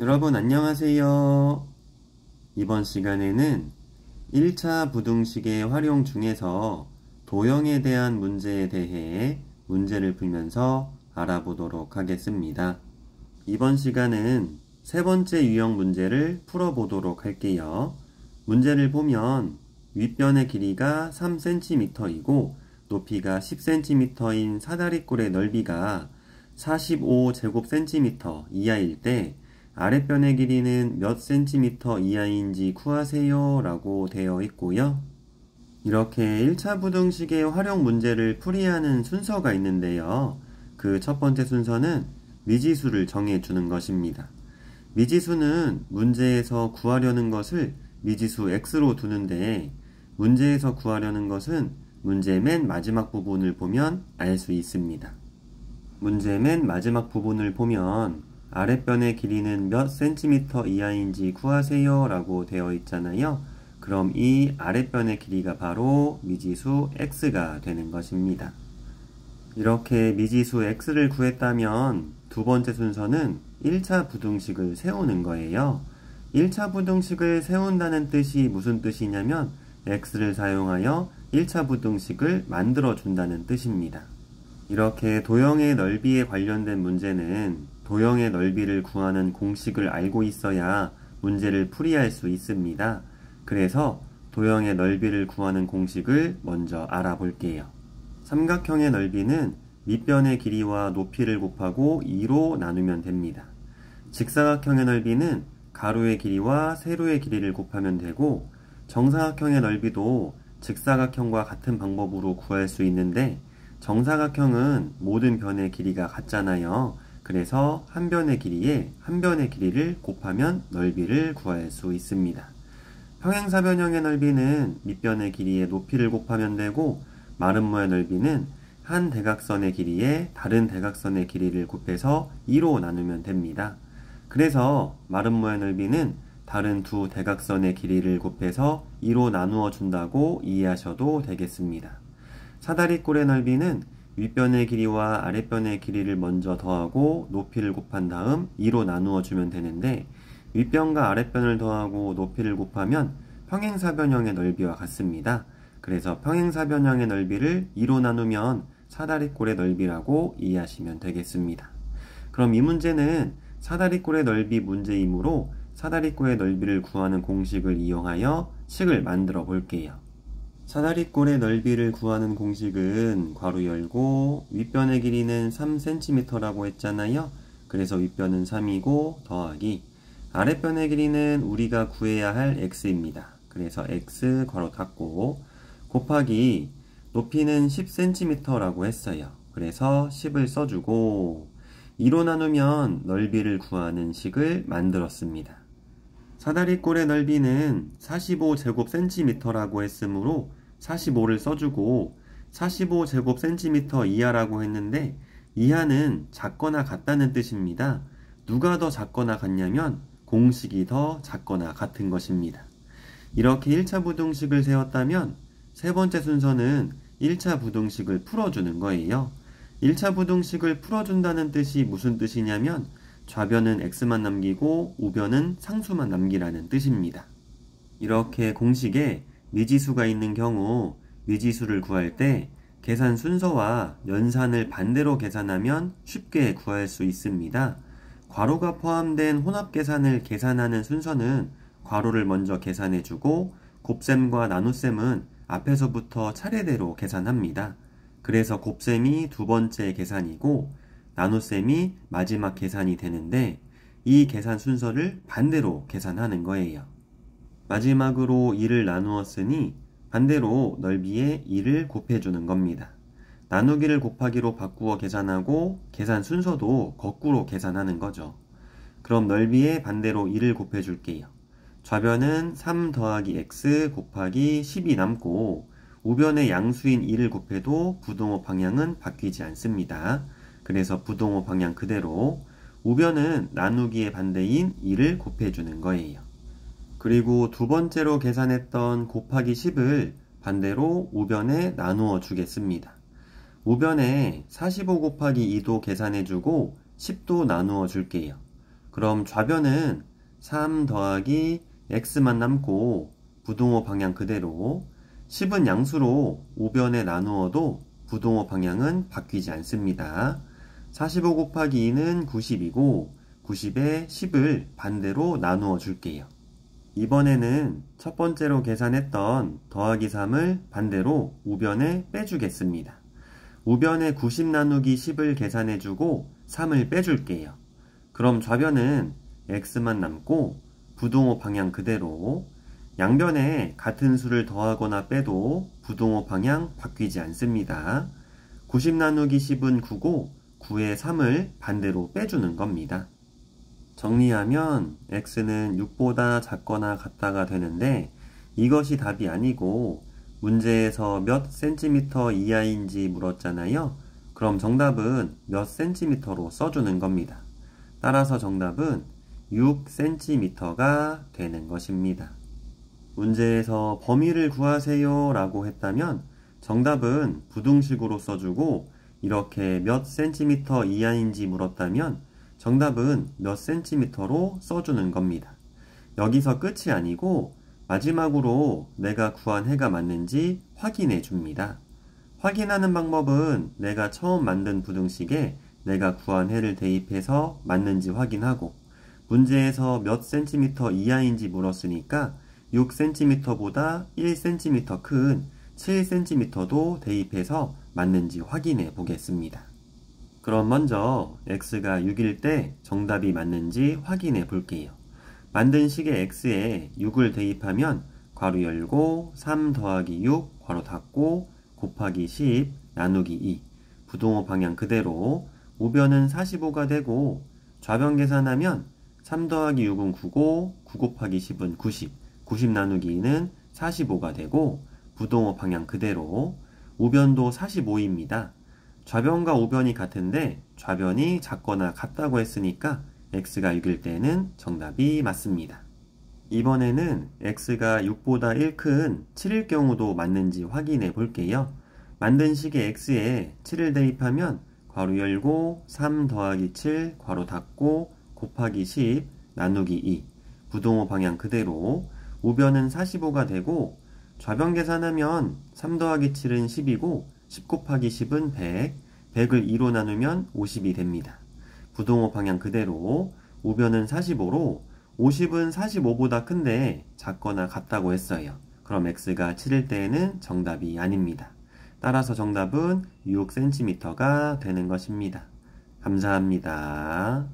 여러분 안녕하세요. 이번 시간에는 1차 부등식의 활용 중에서 도형에 대한 문제에 대해 문제를 풀면서 알아보도록 하겠습니다. 이번 시간은 세 번째 유형 문제를 풀어보도록 할게요. 문제를 보면 윗변의 길이가 3cm이고 높이가 10cm인 사다리꼴의 넓이가 45제곱cm 이하일 때 아랫변의 길이는 몇 cm 이하인지 구하세요 라고 되어 있고요. 이렇게 1차 부등식의 활용 문제를 풀이하는 순서가 있는데요. 그 첫 번째 순서는 미지수를 정해주는 것입니다. 미지수는 문제에서 구하려는 것을 미지수 x로 두는데 문제에서 구하려는 것은 문제 맨 마지막 부분을 보면 알 수 있습니다. 문제 맨 마지막 부분을 보면 아랫변의 길이는 몇 센티미터 이하인지 구하세요 라고 되어 있잖아요. 그럼 이 아랫변의 길이가 바로 미지수 x가 되는 것입니다. 이렇게 미지수 x를 구했다면 두 번째 순서는 1차 부등식을 세우는 거예요. 1차 부등식을 세운다는 뜻이 무슨 뜻이냐면 x를 사용하여 1차 부등식을 만들어 준다는 뜻입니다. 이렇게 도형의 넓이에 관련된 문제는 도형의 넓이를 구하는 공식을 알고 있어야 문제를 풀이할 수 있습니다. 그래서 도형의 넓이를 구하는 공식을 먼저 알아볼게요. 삼각형의 넓이는 밑변의 길이와 높이를 곱하고 2로 나누면 됩니다. 직사각형의 넓이는 가로의 길이와 세로의 길이를 곱하면 되고 정사각형의 넓이도 직사각형과 같은 방법으로 구할 수 있는데 정사각형은 모든 변의 길이가 같잖아요. 그래서 한 변의 길이에 한 변의 길이를 곱하면 넓이를 구할 수 있습니다. 평행사변형의 넓이는 밑변의 길이에 높이를 곱하면 되고 마름모의 넓이는 한 대각선의 길이에 다른 대각선의 길이를 곱해서 2로 나누면 됩니다. 그래서 마름모의 넓이는 다른 두 대각선의 길이를 곱해서 2로 나누어 준다고 이해하셔도 되겠습니다. 사다리꼴의 넓이는 윗변의 길이와 아랫변의 길이를 먼저 더하고 높이를 곱한 다음 2로 나누어 주면 되는데 윗변과 아랫변을 더하고 높이를 곱하면 평행사변형의 넓이와 같습니다. 그래서 평행사변형의 넓이를 2로 나누면 사다리꼴의 넓이라고 이해하시면 되겠습니다. 그럼 이 문제는 사다리꼴의 넓이 문제이므로 사다리꼴의 넓이를 구하는 공식을 이용하여 식을 만들어 볼게요. 사다리꼴의 넓이를 구하는 공식은 괄호 열고 윗변의 길이는 3cm라고 했잖아요. 그래서 윗변은 3이고 더하기 아랫변의 길이는 우리가 구해야 할 x입니다. 그래서 x 괄호 닫고 곱하기 높이는 10cm라고 했어요. 그래서 10을 써주고 2로 나누면 넓이를 구하는 식을 만들었습니다. 사다리꼴의 넓이는 45제곱cm라고 했으므로 45를 써주고 45제곱cm 이하라고 했는데 이하는 작거나 같다는 뜻입니다. 누가 더 작거나 같냐면 공식이 더 작거나 같은 것입니다. 이렇게 1차 부등식을 세웠다면 세 번째 순서는 1차 부등식을 풀어주는 거예요. 1차 부등식을 풀어준다는 뜻이 무슨 뜻이냐면 좌변은 x만 남기고 우변은 상수만 남기라는 뜻입니다. 이렇게 공식에 미지수가 있는 경우 미지수를 구할 때 계산 순서와 연산을 반대로 계산하면 쉽게 구할 수 있습니다. 괄호가 포함된 혼합 계산을 계산하는 순서는 괄호를 먼저 계산해주고 곱셈과 나눗셈은 앞에서부터 차례대로 계산합니다. 그래서 곱셈이 두 번째 계산이고 나눗셈이 마지막 계산이 되는데 이 계산 순서를 반대로 계산하는 거예요. 마지막으로 2를 나누었으니 반대로 넓이에 2를 곱해주는 겁니다. 나누기를 곱하기로 바꾸어 계산하고 계산 순서도 거꾸로 계산하는 거죠. 그럼 넓이에 반대로 2를 곱해줄게요. 좌변은 3 더하기 x 곱하기 10이 남고 우변의 양수인 2를 곱해도 부동호 방향은 바뀌지 않습니다. 그래서 부동호 방향 그대로 우변은 나누기의 반대인 2를 곱해주는 거예요. 그리고 두 번째로 계산했던 곱하기 10을 반대로 우변에 나누어 주겠습니다. 우변에 45 곱하기 2도 계산해주고 10도 나누어 줄게요. 그럼 좌변은 3 더하기 x만 남고 부동호 방향 그대로 10은 양수로 우변에 나누어도 부동호 방향은 바뀌지 않습니다. 45 곱하기 2는 90이고 90에 10을 반대로 나누어 줄게요. 이번에는 첫 번째로 계산했던 더하기 3을 반대로 우변에 빼주겠습니다. 우변에 90 나누기 10을 계산해주고 3을 빼줄게요. 그럼 좌변은 x만 남고 부동호 방향 그대로 양변에 같은 수를 더하거나 빼도 부동호 방향 바뀌지 않습니다. 90 나누기 10은 9고 9에 3을 반대로 빼주는 겁니다. 정리하면 x는 6보다 작거나 같다가 되는데 이것이 답이 아니고 문제에서 몇 센티미터 이하인지 물었잖아요. 그럼 정답은 몇 센티미터로 써주는 겁니다. 따라서 정답은 6cm가 되는 것입니다. 문제에서 범위를 구하세요 라고 했다면 정답은 부등식으로 써주고 이렇게 몇 센티미터 이하인지 물었다면 정답은 몇 센티미터로 써주는 겁니다. 여기서 끝이 아니고 마지막으로 내가 구한 해가 맞는지 확인해 줍니다. 확인하는 방법은 내가 처음 만든 부등식에 내가 구한 해를 대입해서 맞는지 확인하고 문제에서 몇 센티미터 이하인지 물었으니까 6cm보다 1cm 큰 7cm도 대입해서 맞는지 확인해 보겠습니다. 그럼 먼저 x가 6일 때 정답이 맞는지 확인해 볼게요. 만든 식의 x에 6을 대입하면 괄호 열고 3 더하기 6 괄호 닫고 곱하기 10 나누기 2 부동호 방향 그대로 우변은 45가 되고 좌변 계산하면 3 더하기 6은 9고 9 곱하기 10은 90 90 나누기 2는 45가 되고 부동호 방향 그대로 우변도 45입니다. 좌변과 우변이 같은데 좌변이 작거나 같다고 했으니까 x가 6일 때는 정답이 맞습니다. 이번에는 x가 6보다 1큰 7일 경우도 맞는지 확인해 볼게요. 만든 식의 x에 7을 대입하면 괄호 열고 3 더하기 7 괄호 닫고 곱하기 10 나누기 2 부동호 방향 그대로 우변은 45가 되고 좌변 계산하면 3 더하기 7은 10이고 10 곱하기 10은 100 100을 2로 나누면 50이 됩니다. 부동호 방향 그대로 우변은 45로 50은 45보다 큰데 작거나 같다고 했어요. 그럼 x가 7일 때에는 정답이 아닙니다. 따라서 정답은 6cm가 되는 것입니다. 감사합니다.